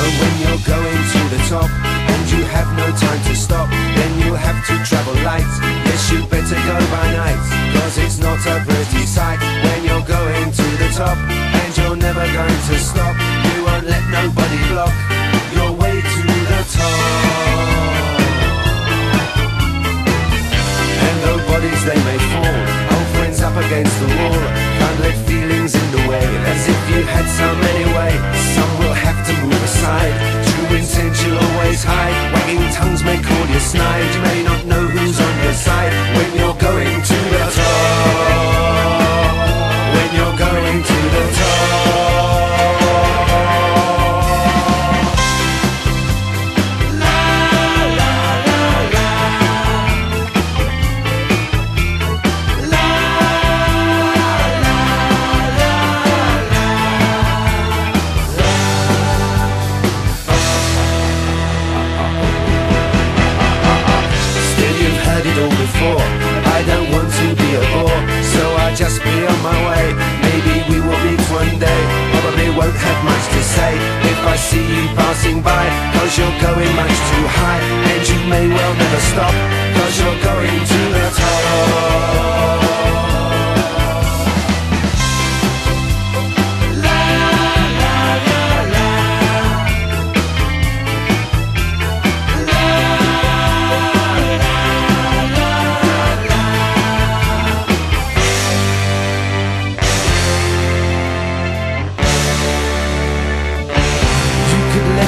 Oh, when you're going to the top and you have no time to stop, then you'll have to travel light. Yes, you better go by night, cause it's not a pretty sight when you're going to the top and you're never going to stop. You won't let nobody block your way to the top. And though bodies they may fall, old friends up against the wall, can't let feelings in the way, as if you had some anyway. Before. I don't want to be a bore So I'll just be on my way. Maybe we will meet one day. Probably won't have much to say. If I see you passing by Cause you're going much too high. And you may well never stop Cause you're going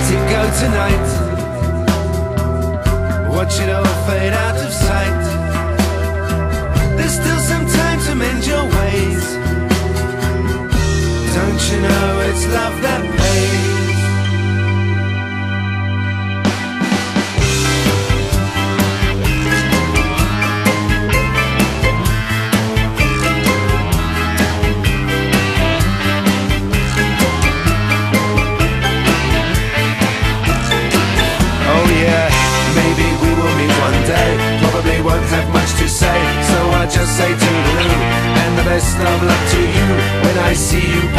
let it go tonight. Watch it all fade out of sight. There's still some time to mend your ways. Don't you know it's love that best of to you when I see you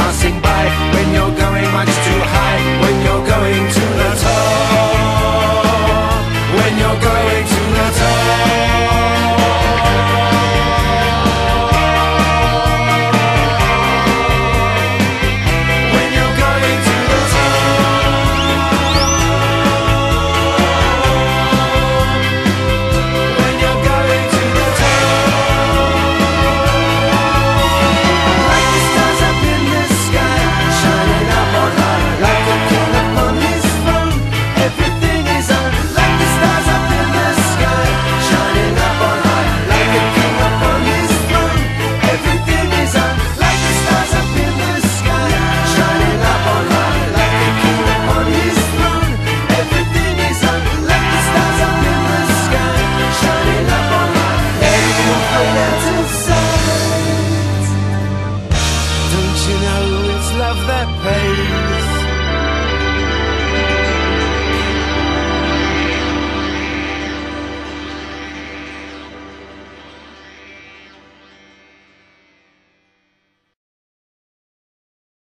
Hey